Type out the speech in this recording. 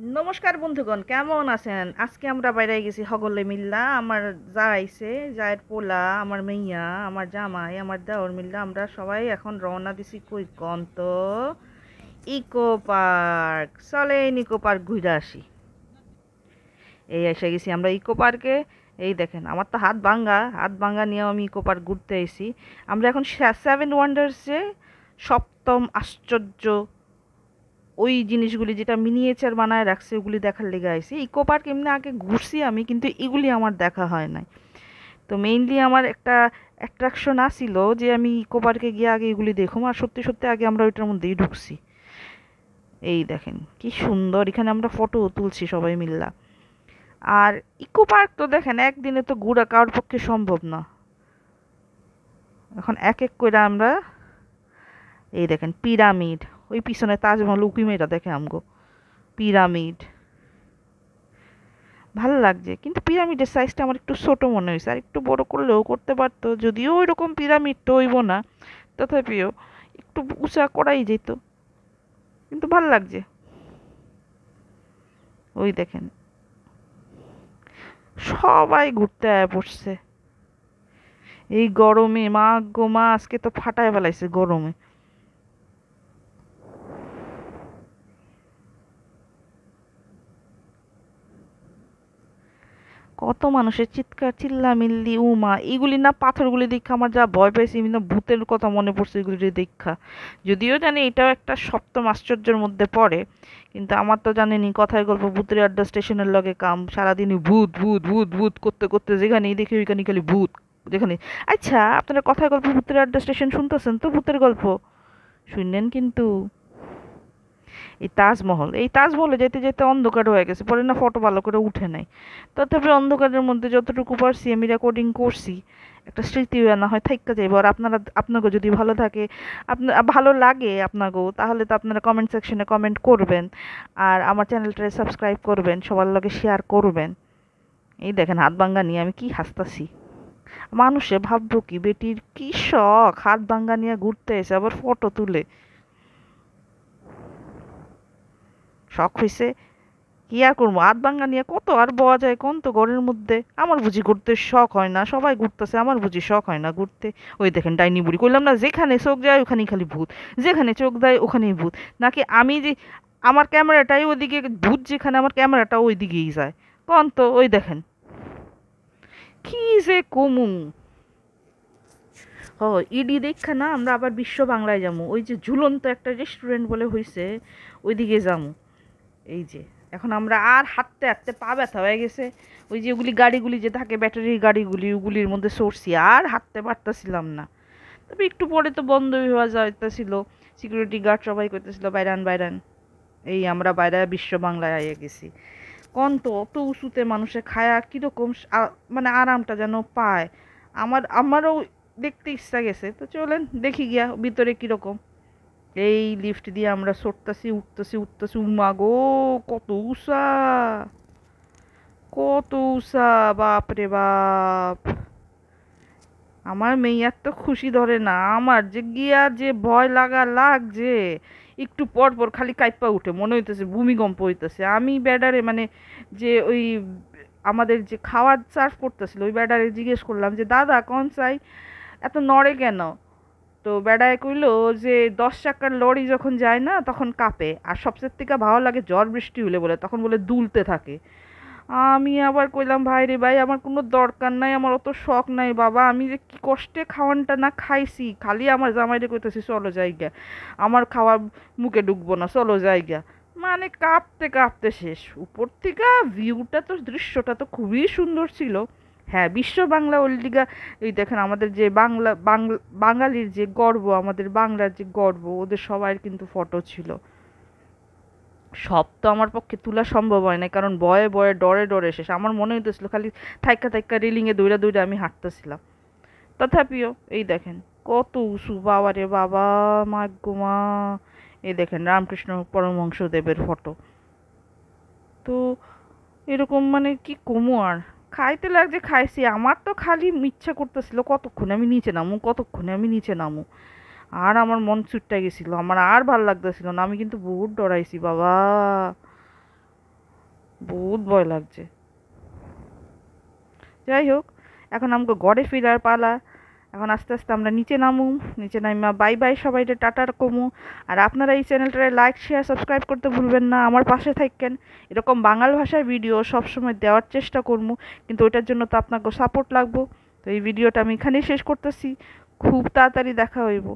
নমস্কার বন্ধুগণ, কেমন আছেন? আজকে আমরা বাইরে গেছি হগলে মিল্লা, আমার যা আইছে, জায়ের পোলা, আমার মেইয়া, আমার জামাই, আমার দেওর মিল্লা, আমরা সবাই এখন রওনা দিছি কই কন্ত ইকো পার্ক চলেন ইকো পার্ক ঘুরে আসি। এই এসে গেছি আমরা ইকো পার্কে, এই দেখেন, আমার তো হাত ভাঙ্গা হাত ভাঙ্গা নিয়েও আমি ইকো পার্ক ঘুরতে এসেছি আমরা এখন সেভেন ওয়ান্ডার্সে সপ্তম আশ্চর্য ওই জিনিসগুলি যেটা মিনিয়েচার বানায় রাখছে, ওগুলি দেখার লেগে আইসি। ইকো পার্ক এমনি আগে ঘুরছি আমি, কিন্তু এগুলি আমার দেখা হয় নাই। তো মেইনলি আমার একটা অ্যাট্রাকশন আসিল যে আমি ইকো পার্কে গিয়ে আগে এগুলি দেখুম, আর সত্যি সত্যি আগে আমরা ওইটার মধ্যেই ঢুকছি। এই দেখেন, কি সুন্দর, এখানে আমরা ফটো তুলছি সবাই মিল্লা। আর ইকো পার্ক তো দেখেন, একদিনে তো ঘোরা কারোর পক্ষে সম্ভব না। এখন এক এক করে আমরা, এই দেখেন, পিরামিড ওই পিছনে তাজমহল উকি মেয়েটা দেখে আমগো। পিরামিড। ভালো লাগছে, কিন্তু পিরামিডের সাইজটা আমার একটু ছোট মনে হয়েছে, আর একটু বড় করলেও করতে পারতো। যদিও ওই রকম পিরামিড তো হইব না, তথাপিও একটু উঁচা করাই যেত। কিন্তু ভালো লাগছে। ওই দেখেন। সবাই ঘুরতে আয়া পড়ছে। এই গরমে, মা গো, মা আজকে তো ফাটায় ফেলাইছে গরমে। কত মানুষের চিৎকার, চিল্লামিল্লি, উমা, এগুলি না পাথরগুলি দেখা আমার যা ভয় আমি না ভূতের কথা মনে পড়ছে এগুলি দেখা। যদিও জানি এটাও একটা সপ্তম আশ্চর্যের মধ্যে পড়ে, কিন্তু আমার তো জানেনি কথায় গল্প ভূতের আড্ডা স্টেশনের লগে কাম, সারাদিনই ভূত ভূত ভূত ভূত করতে করতে যেখানেই দেখি ওইখানে খালি ভূত যেখানে আচ্ছা আপনারা কথায় গল্প ভূতের আড্ডা স্টেশন শুনতেছেন তো ভূতের গল্প? শুনলেন কিন্তু। এই তাজমহল। এই তাজমহলে যেতে যেতে অন্ধকার হয়ে গেছে, পরে না ফটো ভালো করে উঠে নাই। তথাপি অন্ধকারের মধ্যে যতটুকু পারছি আমি রেকর্ডিং করছি, একটা স্মৃতি না হয় থাইকা যাইব। আর আপনারা আপনাকে যদি ভালো থাকে আপনার ভালো লাগে আপনাকেও তাহলে তো আপনারা কমেন্ট সেকশনে কমেন্ট করবেন। আর আমার চ্যানেলটা সাবস্ক্রাইব করবেন, সবার লগে শেয়ার করবেন। এই দেখেন হাত ভাঙ্গা নিয়ে আমি কি হাসতাছি। মানুষে ভাববো কি, বেটির কি শখ, হাত ভাঙ্গা নিয়ে ঘুরতে এসে আবার ফটো তুলে। শখ হয়েছে কি আর করব? আধ ভাঙ্গা নিয়ে কত আর বয়া যায় কোন তো ঘরের মধ্যে? আমার বুঝি ঘুরতে শখ হয় না, সবাই ঘুরতেছে, আমার বুঝি শখ হয় না ঘুরতে। ওই দেখেন ডাইনি বুড়ি করলাম না যেখানে চোখ যায় ওখানেই খালি ভূত, যেখানে চোখ দেয় ওখানেই ভূত। নাকি আমি যে আমার ক্যামেরাটাই ওইদিকে, ভূত যেখানে আমার ক্যামেরাটা ওই দিকেই যায়? কোন তো, ওই দেখেন। কি যে কমু। হ, ইডি দেখা না, আমরা আবার বিশ্ব বাংলায় যাব ওই যে ঝুলন্ত একটা রেস্টুরেন্ট বলে হয়েছে ওইদিকে যাব এই যে, এখন আমরা আর হাঁটতে হাঁটতে পা ব্যথা হয়ে গেছে। ওই যে ওগুলি গাড়িগুলি যে থাকে, ব্যাটারির গাড়িগুলি, ওগুলির মধ্যে সরছি, আর হাঁটতে পারতেছিলাম না। তবে একটু পরে তো বন্ধই হওয়া যাইতেছিল। সিকিউরিটি গার্ড সবাই করতেছিল বাইরান বাইরান। এই আমরা বাইরে বিশ্ব বাংলায় আইয়া গেছি। কন তো অত উঁচুতে মানুষে খায়া কীরকম মানে আরামটা যেন পায়। আমার, আমারও দেখতে ইচ্ছা গেছে। তো চলেন, দেখি গিয়া ভিতরে কীরকম। এই লিফট দিয়ে আমরা সরতেছি, উঠতেছি উঠতেছি। উমা গো কত উষা! কত উষা, বাপ রে বাপ! আমার মেয়ার তো খুশি ধরে না। আমার যে গিয়া যে ভয় লাগা লাগছে, একটু পর পর খালি কাইপা উঠে। মনে হইতেছে ভূমিকম্প হইতেছে। আমি ব্যাডারে মানে যে ওই আমাদের যে খাওয়ার সার্ভ করতেছিল, ওই ব্যাডারে জিজ্ঞেস করলাম যে, দাদা, কোন চাই এত নড়ে কেন? তো বেড়ায় কইল যে দশ চাকার লরি যখন যায় না, তখন কাঁপে। আর সবচেয়ে থেকে ভালো লাগে ঝড় বৃষ্টি হলে বলে, তখন বলে দুলতে থাকে। আমি আবার কইলাম, ভাই রে ভাই, আমার কোনো দরকার নাই, আমার অত শখ নাই বাবা, আমি যে কি কষ্টে খাওয়ানটা না খাইছি, খালি আমার জামাইরে কইতেছি, চলো জায়গা আমার খাওয়া মুখে ঢুকবো না, চলো জায়গা মানে কাঁপতে কাঁপতে শেষ। উপর থেকে ভিউটা তো, দৃশ্যটা তো খুবই সুন্দর ছিল। হ্যাঁ বিশ্ব বাংলা ওল্ডিগা এই দেখেন আমাদের যে বাংলা বাংলা, বাঙালির যে গর্ব, আমাদের বাংলার যে গর্ব, ওদের সবার কিন্তু ফটো ছিল। সব তো আমার পক্ষে তোলা সম্ভব হয় না কারণ বয়ে বয়ে, ডরে ডরে শেষ। আমার মনে হইতেছিল খালি থাইকা থাইকা রেলিংয়ে দৌড়া দৌড়া আমি হাঁটতেছিলাম। তথাপিও, এই দেখেন, কত উঁচু, বাবা রে বাবা, মা মা। এই দেখেন, রামকৃষ্ণ পরমহংসদেবের ফটো। তো এরকম মানে কি কমু আর? খাইতে লাগছে, খাইছি। আমার তো খালি ইচ্ছা করতেছিল কতক্ষণে আমি নিচে নামু, কতক্ষণে আমি নিচে নামু। আর আমার মন ছুটটা গেছিল, আমার আর ভালো লাগতেছিল না। আমি কিন্তু বহুত ডরাইছি, বাবা। বহুত ভয় লাগছে। যাই হোক, এখন আমাকে ঘরে ফিরার পালা। এখন আস্তে আস্তে আমরা নিচে নামু, নিচে নামা বাই বাই সবাইকে টাটার কমু। আর আপনারা এই চ্যানেলটারে লাইক শেয়ার সাবস্ক্রাইব করতে ভুলবেন না, আমার পাশে থাকেন। এরকম বাঙাল ভাষায় ভিডিও সবসময় দেওয়ার চেষ্টা করব কিন্তু ওইটার জন্য তো আপনাকে সাপোর্ট লাগবো। তো এই ভিডিওটা আমি এখানেই শেষ করতেছি। খুব তাড়াতাড়ি দেখা হইব।